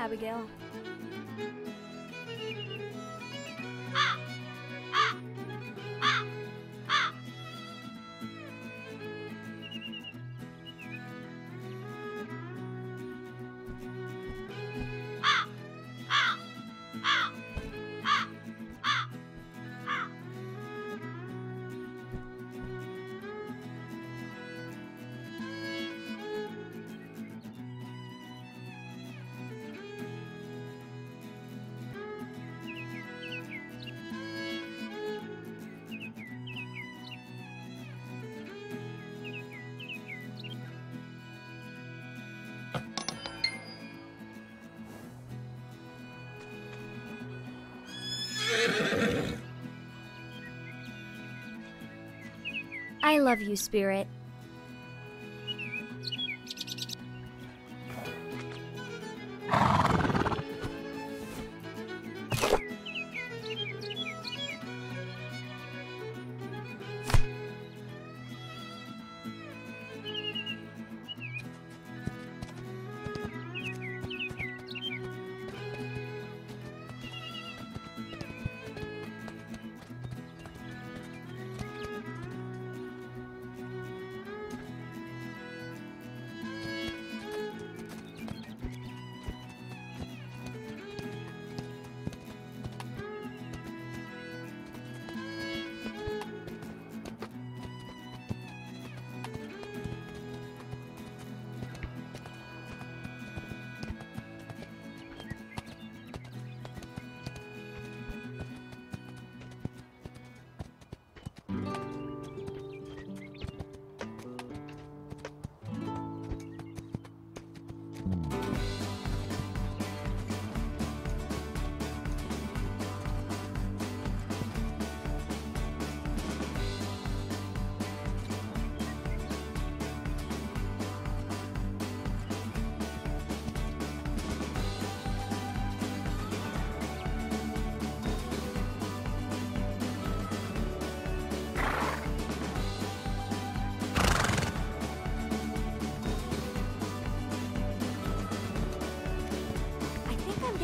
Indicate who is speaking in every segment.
Speaker 1: Abigail? Love you, Spirit.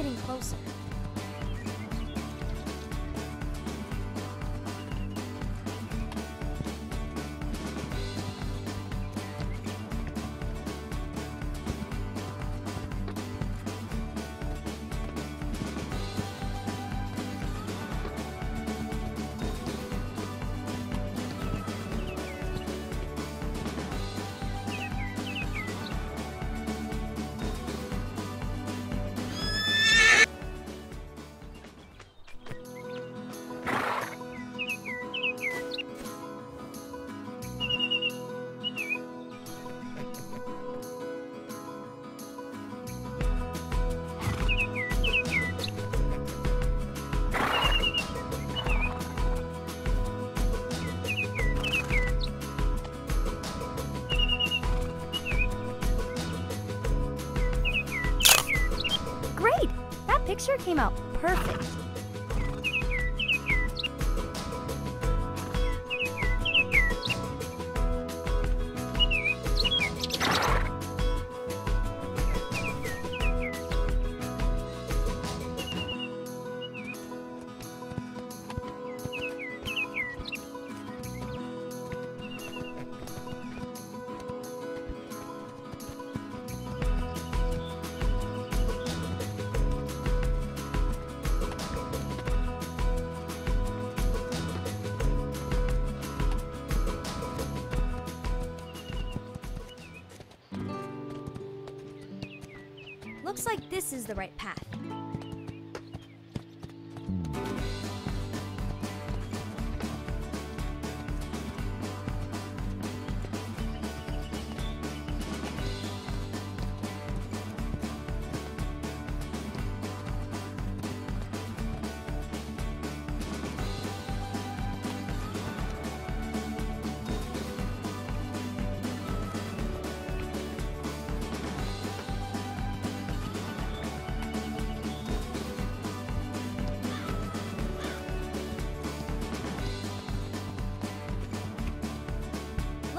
Speaker 1: Getting closer. Picture came out perfect. Looks like this is the right path.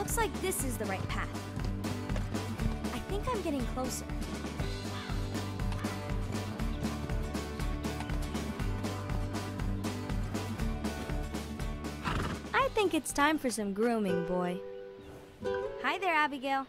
Speaker 1: Looks like this is the right path. I think I'm getting closer. I think it's time for some grooming, boy. Hi there, Abigail.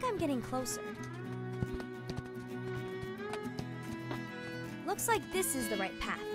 Speaker 1: Think I'm getting closer. Looks like this is the right path.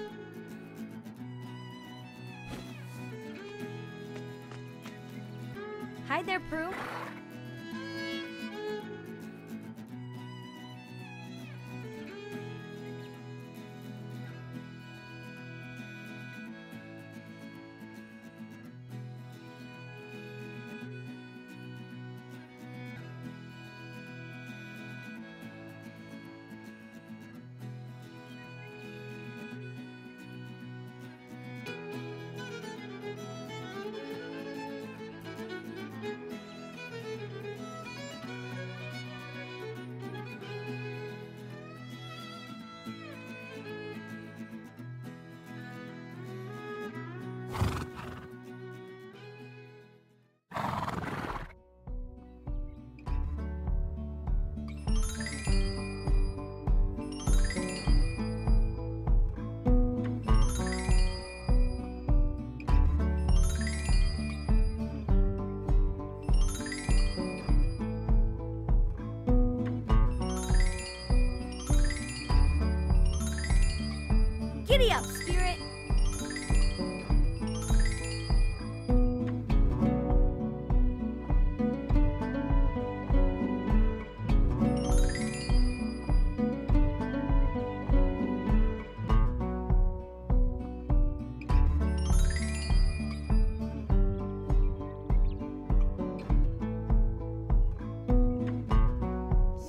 Speaker 1: Giddy up, spirit!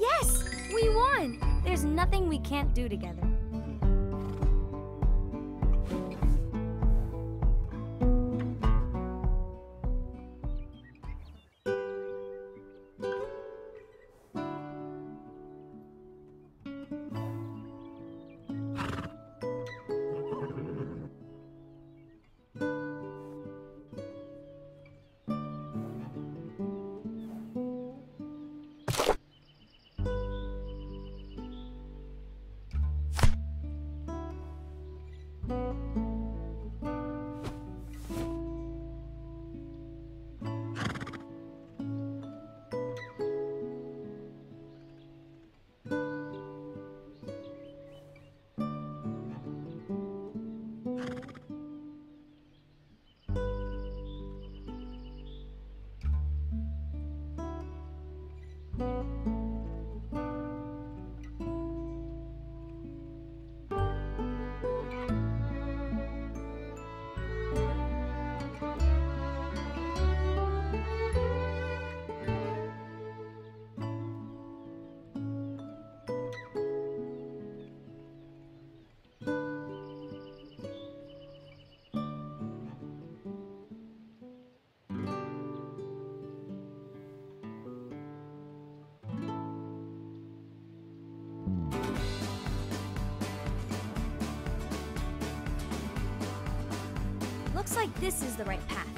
Speaker 1: Yes! We won! There's nothing we can't do together. Like this is the right path.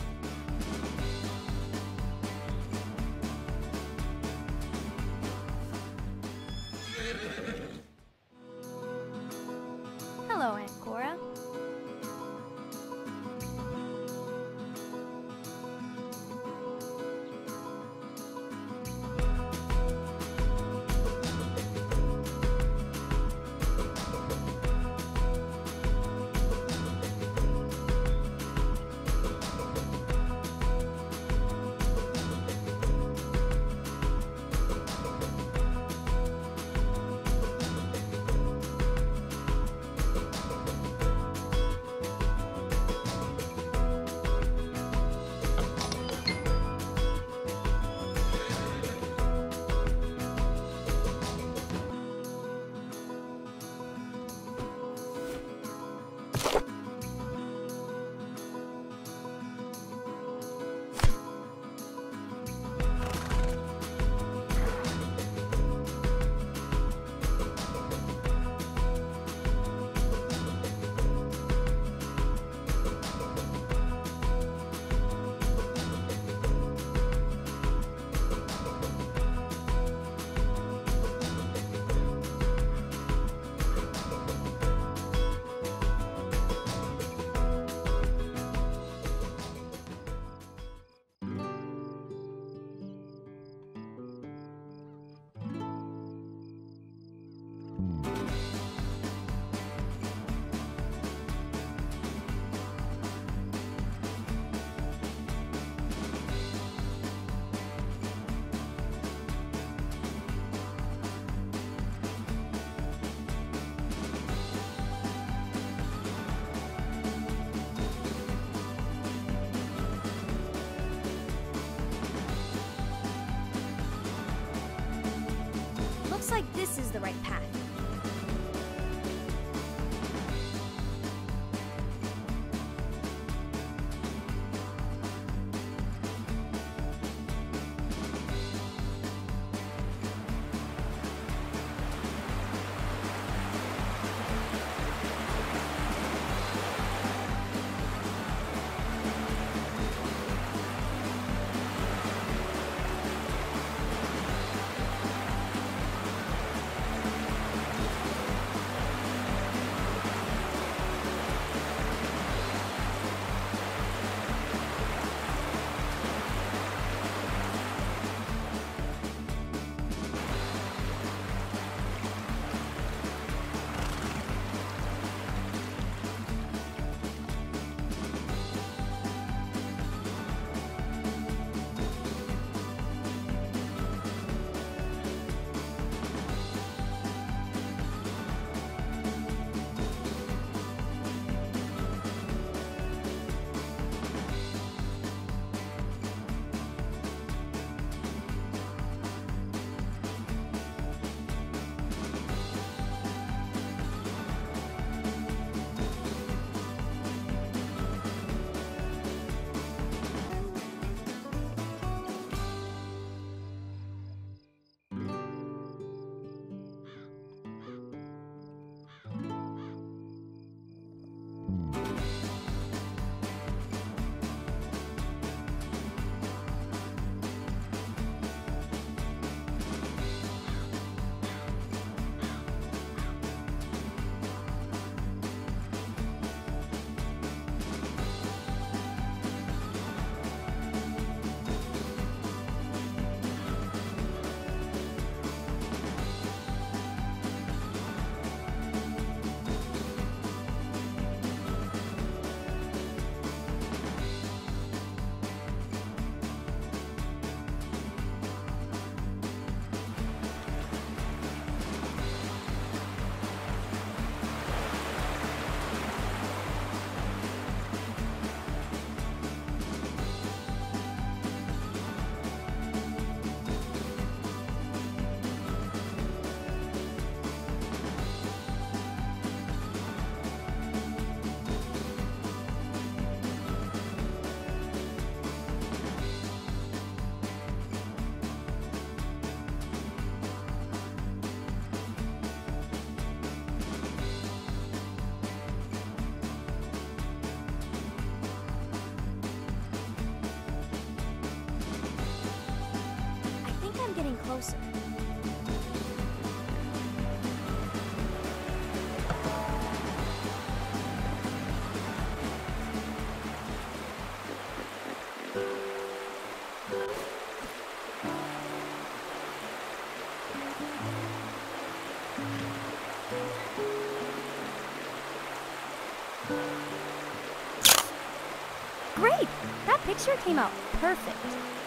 Speaker 1: Picture came out perfect.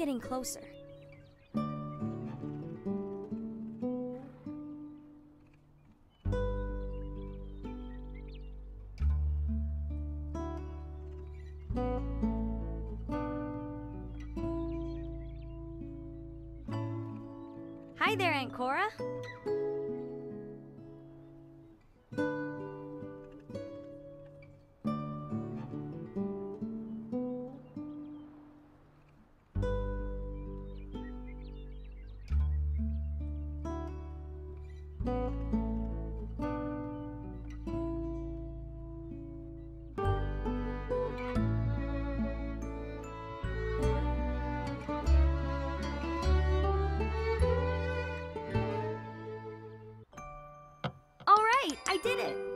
Speaker 1: Getting closer. did it.